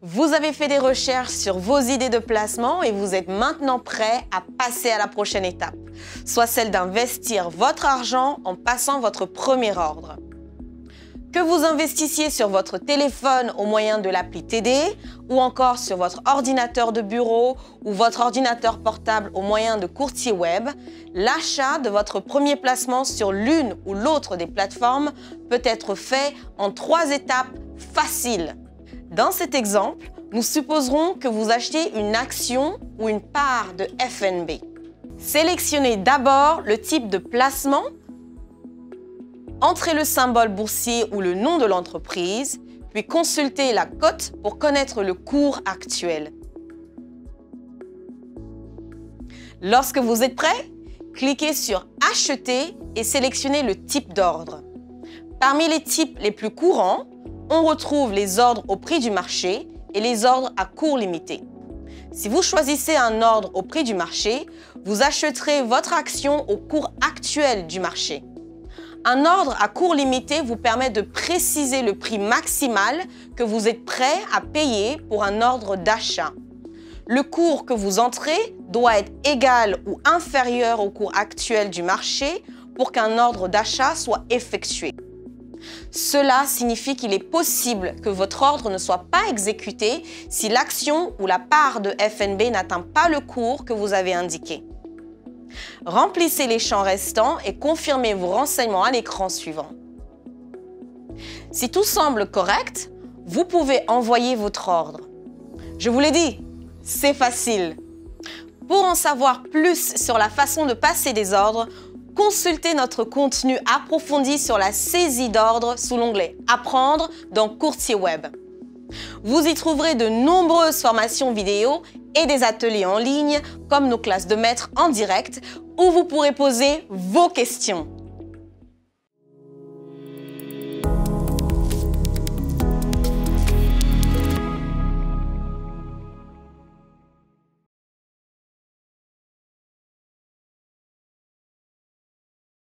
Vous avez fait des recherches sur vos idées de placement et vous êtes maintenant prêt à passer à la prochaine étape, soit celle d'investir votre argent en passant votre premier ordre. Que vous investissiez sur votre téléphone au moyen de l'appli TD ou encore sur votre ordinateur de bureau ou votre ordinateur portable au moyen de courtier web, l'achat de votre premier placement sur l'une ou l'autre des plateformes peut être fait en trois étapes faciles. Dans cet exemple, nous supposerons que vous achetez une action ou une part de FNB. Sélectionnez d'abord le type de placement, entrez le symbole boursier ou le nom de l'entreprise, puis consultez la cote pour connaître le cours actuel. Lorsque vous êtes prêt, cliquez sur Acheter et sélectionnez le type d'ordre. Parmi les types les plus courants, on retrouve les ordres au prix du marché et les ordres à cours limité. Si vous choisissez un ordre au prix du marché, vous achèterez votre action au cours actuel du marché. Un ordre à cours limité vous permet de préciser le prix maximal que vous êtes prêt à payer pour un ordre d'achat. Le cours que vous entrez doit être égal ou inférieur au cours actuel du marché pour qu'un ordre d'achat soit effectué. Cela signifie qu'il est possible que votre ordre ne soit pas exécuté si l'action ou la part de FNB n'atteint pas le cours que vous avez indiqué. Remplissez les champs restants et confirmez vos renseignements à l'écran suivant. Si tout semble correct, vous pouvez envoyer votre ordre. Je vous l'ai dit, c'est facile. Pour en savoir plus sur la façon de passer des ordres, consultez notre contenu approfondi sur la saisie d'ordre sous l'onglet Apprendre dans Courtier Web. Vous y trouverez de nombreuses formations vidéo et des ateliers en ligne comme nos classes de maître en direct où vous pourrez poser vos questions.